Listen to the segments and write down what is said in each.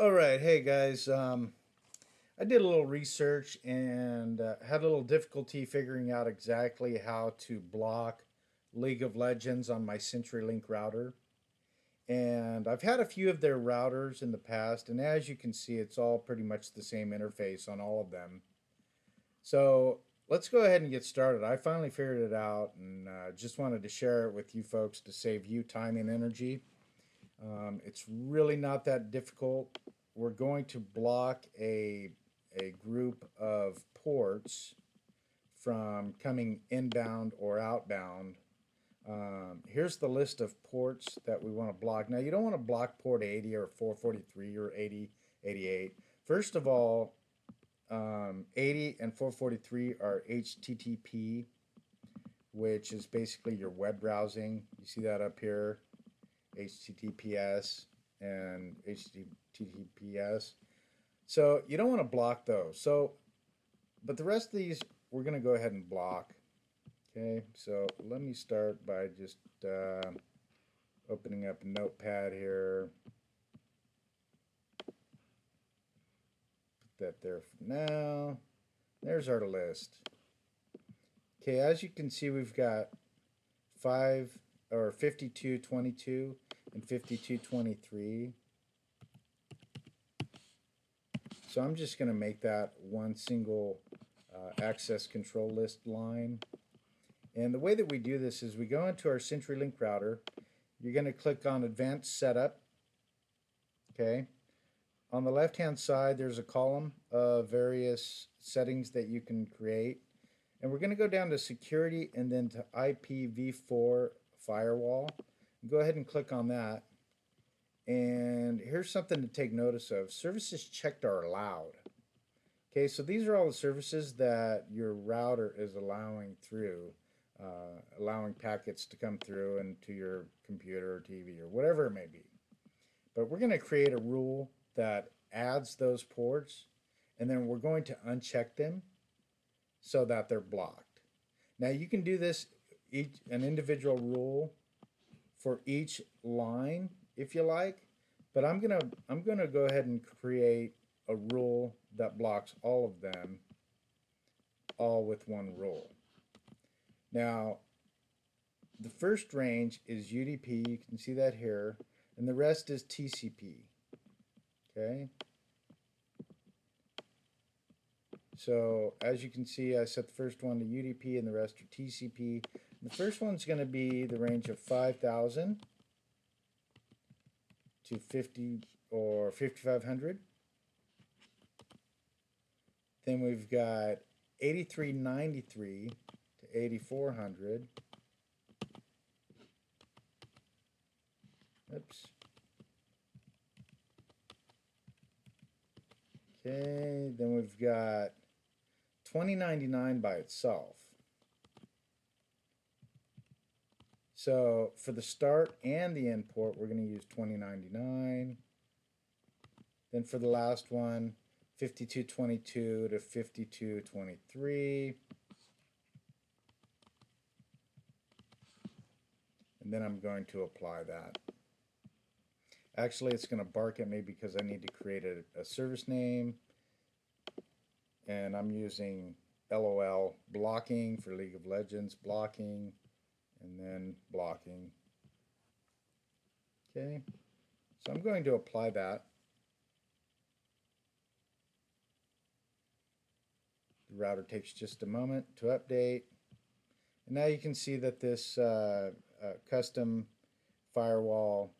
All right, hey guys. Um, I did a little research and uh, had a little difficulty figuring out exactly how to block League of Legends on my CenturyLink router. And I've had a few of their routers in the past, and as you can see, it's all pretty much the same interface on all of them. So let's go ahead and get started. I finally figured it out and uh, just wanted to share it with you folks to save you time and energy. Um, it's really not that difficult. We're going to block a, a group of ports from coming inbound or outbound. Um, here's the list of ports that we want to block. Now, you don't want to block port 80 or 443 or 80, 88. First of all, um, 80 and 443 are HTTP, which is basically your web browsing. You see that up here. HTTPS and HTTPS. So you don't want to block those. So, but the rest of these we're going to go ahead and block. Okay, so let me start by just uh, opening up notepad here. Put that there for now. There's our list. Okay, as you can see, we've got five or 5222 and 5223. So I'm just going to make that one single uh, access control list line. And the way that we do this is we go into our CenturyLink router. You're going to click on Advanced Setup. Okay. On the left-hand side, there's a column of various settings that you can create. And we're going to go down to Security and then to IPv4 Firewall. Go ahead and click on that. And here's something to take notice of. Services checked are allowed. Okay, so these are all the services that your router is allowing through, uh, allowing packets to come through into your computer or TV or whatever it may be. But we're going to create a rule that adds those ports, and then we're going to uncheck them so that they're blocked. Now you can do this each an individual rule for each line if you like, but I'm gonna I'm gonna go ahead and create a rule that blocks all of them all with one rule. Now the first range is UDP, you can see that here, and the rest is TCP. Okay. So as you can see, I set the first one to UDP and the rest are TCP. The first one's going to be the range of 5,000 to 50 or 5,500. Then we've got 8393 to 8400. Oops. Okay, then we've got 2099 by itself. So for the start and the end port, we're going to use 2099. Then for the last one, 5222 to 5223. And then I'm going to apply that. Actually, it's going to bark at me because I need to create a, a service name. And I'm using LOL blocking for League of Legends blocking and then blocking. Okay, so I'm going to apply that. The router takes just a moment to update. And now you can see that this uh, uh, custom firewall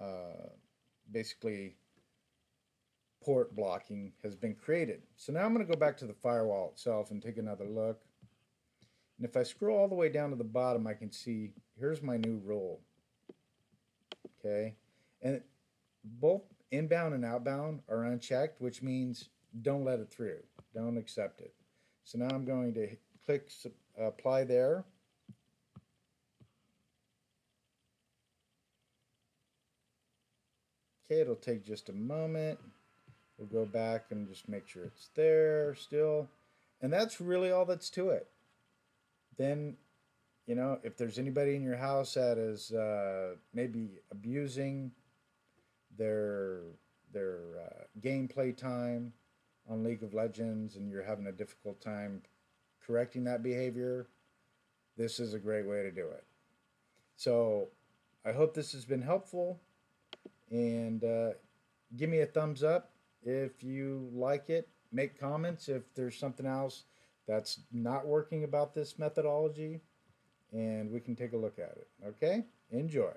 uh, basically port blocking has been created. So now I'm going to go back to the firewall itself and take another look. And if I scroll all the way down to the bottom, I can see here's my new rule. Okay. And both inbound and outbound are unchecked, which means don't let it through. Don't accept it. So now I'm going to click apply there. Okay, it'll take just a moment. We'll go back and just make sure it's there still. And that's really all that's to it then you know if there's anybody in your house that is uh, maybe abusing their their uh, gameplay time on League of Legends and you're having a difficult time correcting that behavior, this is a great way to do it. So I hope this has been helpful and uh, give me a thumbs up if you like it. Make comments if there's something else that's not working about this methodology and we can take a look at it. Okay? Enjoy.